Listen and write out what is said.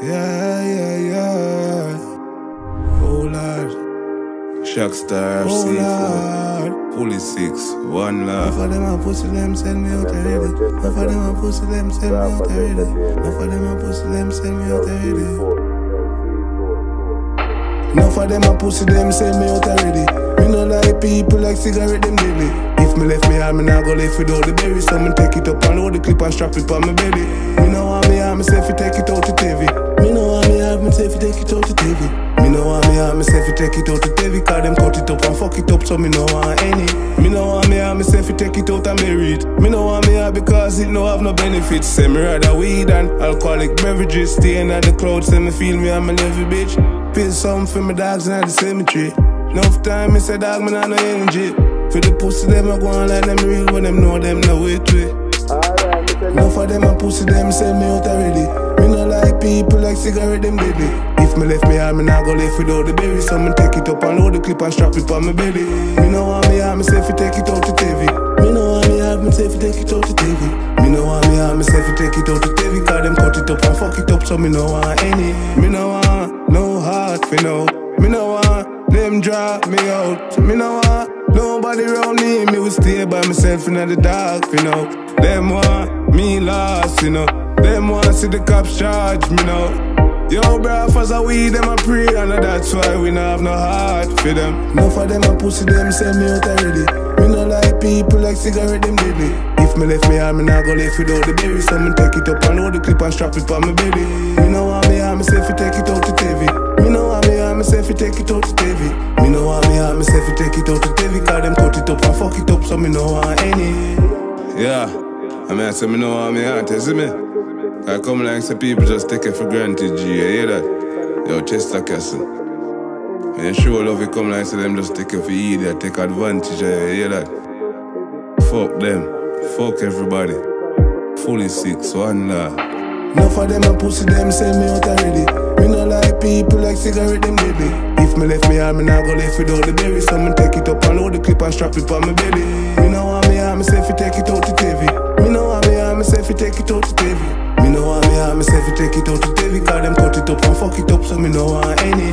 Yeah, yeah, yeah. Oh Lord. ShaqStar Oh C4. Lord. Fully six. One Enough love. of them a pussy them send me out already. Enough of them a pussy them send me out already. Enough of them a pussy them send me out already. Enough of them a pussy them send me out already. Me no like people like cigarette them daily. If me left me arm, me nah go left without the berry. So me take it up and load the clip and strap it on my belly. Me no want me arm, myself to take it out to TV. Me no want me arm, myself to take it out to TV. Me no want me arm, myself to take it out to TV. Cause them cut it up and fuck it up, so me no want any. Me no want me arm, myself to take it out and bury it. Me no want me arm because it no have no benefits. Say me rather weed and alcoholic beverages. Staying at the clouds, say me feel me, I'm a living bitch. Feel something for my dogs in the cemetery. Enough time, me say dog, me not no energy. For the pussy, them I go on like them real when them know them no way to it. Enough of them a pussy, them say me out already. Me cigarette, them deadly. If me left me arm, me nah go left without the berry. So me take it up and load the clip and strap it on my belly. Me no want me arm, myself to take it out to TV. Me no want me arm, myself to take it out to TV. Me no want me arm, myself to take it out to TV. Cause them cut it up and fuck it up, so me no want any. Me no want no heart for no. Me no want them drop me out. Me no want nobody around me. Me will stay by myself in the dark, you know. Them want me lost, you know. See the cops charge me now. Yo, bruh, for a weed, them a pray, and that's why we not have no heart for them. Enough of them a pussy, them send me out already. Me no like people like cigarette, them deadly. If me left me arm, me nah go left without the berry. So me take it up and load the clip and strap it on my belly. Me no want me myself to take it out to TV. Me no want me myself to take it out to TV. Me no want me myself to take it out to TV. Cause them cut it up and fuck it up, so me no want any. Yeah. I mean, I say me know what me you see me? I come like say people just take it for granted, G. You hear that? Yo, Chester Castle. And show love, you come like say them just take it for idiot, take advantage, you hear that? Fuck them. Fuck everybody. Fully six, one love. Enough of them a pussy, them send me out already. Me no like people like cigarette, them deadly. If me left me arm, me nah go left without the berry. So me take it up and load the clip and strap it on my belly. Me no want me arm, myself to take it out to TV. Me no want me arm, myself to take it out to TV. Me arm, myself to take it out to TV. Cause them cut it up and fuck it up, so me no want any.